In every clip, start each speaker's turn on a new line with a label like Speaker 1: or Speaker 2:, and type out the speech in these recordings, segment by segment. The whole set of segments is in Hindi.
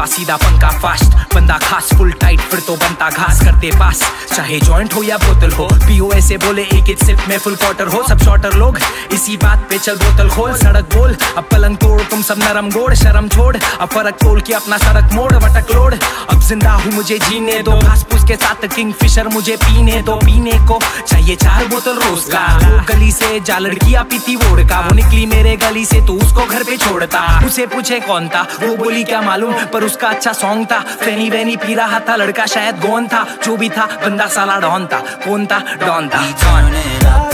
Speaker 1: लंबा सीधा पंखा फास्ट बंदा खास फुल टाइट फिर तो बनता घास, करते पास। चाहे जॉइंट हो या बोतल हो पीओ ऐसे बोले, एक एक सिप में फुल क्वार्टर हो, सब शॉर्टर लोग। इसी बात पे चल बोतल खोल, सड़क बोल। अब पलंग तोड़, तुम सब नरम गोड़, शर्म छोड़। अब फ़र्क तोल के अपना सड़क मोड़ वटक लोड। अब ज़िंदा हूँ मुझे जीने दो। घास फूस के साथ किंग फिशर मुझे पीने दो। पीने को चाहिए चार बोतल रोज का। गली से जा लड़कियाँ पीती वोड़ का। वो निकली मेरे गली से तो उसको घर पे छोड़ता। उसे पूछे कौन था? वो बोली, क्या मालूम? पर उसका अच्छा सॉन्ग था। फेनी वेनी पी रहा था, लड़का शायद गोन था। जो भी था, बंदा साला डॉन था। कौन था? डॉन था।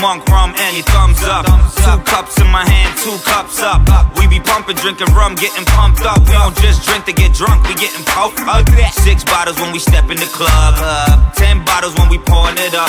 Speaker 2: Monk rum your thumbs up. Two cups in my hand, two cups up. We be pumping, drinking rum, getting pumped up. We don't just drink to get drunk, we getting pumped up. Six bottles when we step in the club. Ten bottles when we pouring it up.